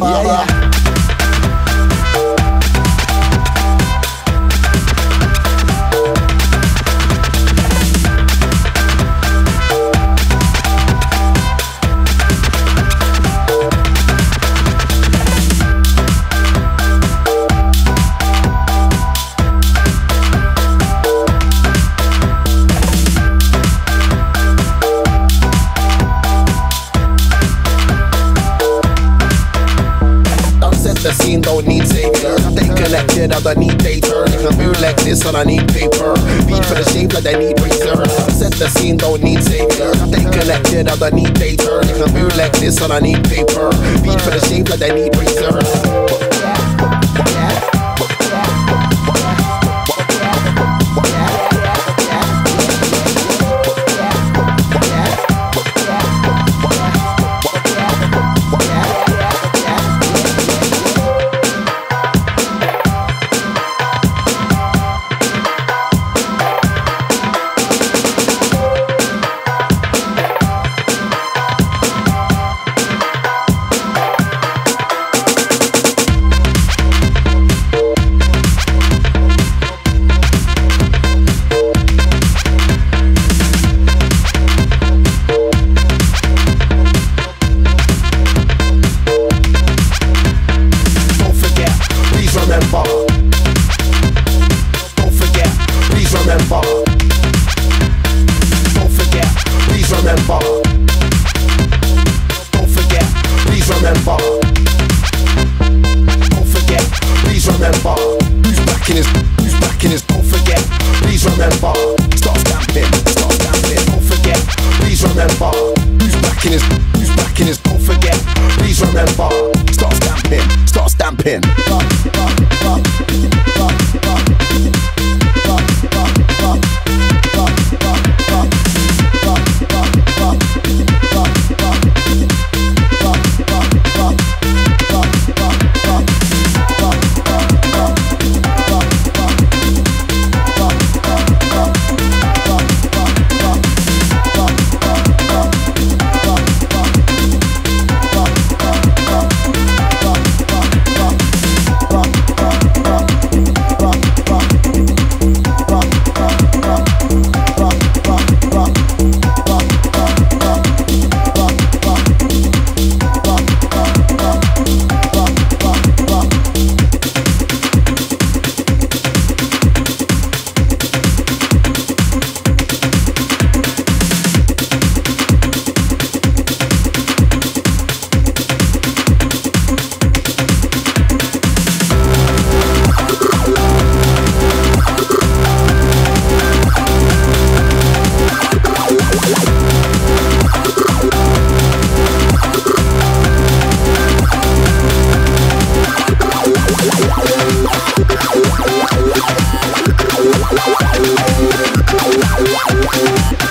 yeah, yeah. out, I need data. If I'm like this all I need paper. Beat for the shape that I need razor. Set the scene, don't need savior. Stay connected out, I need data. If I'm like this all I need paper. Beat for the shape that I need razor. Please remember, start stamping, start stamping, don't forget. Please remember, who's back in his, who's back in his, don't forget. Please remember, start stamping, start stamping. Thank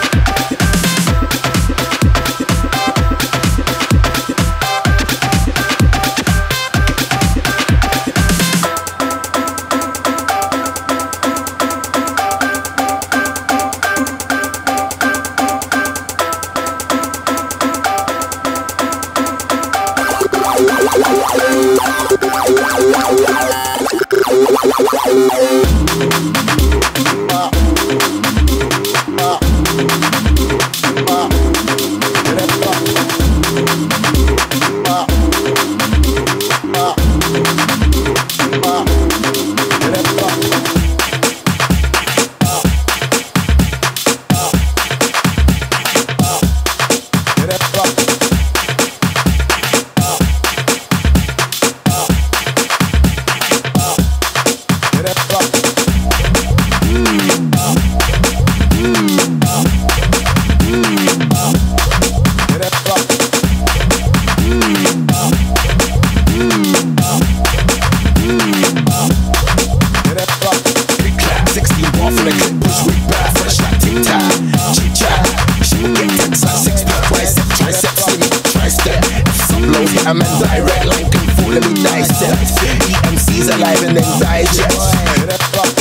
I'm a direct can fool let dissect. Eat MCs alive and then digest.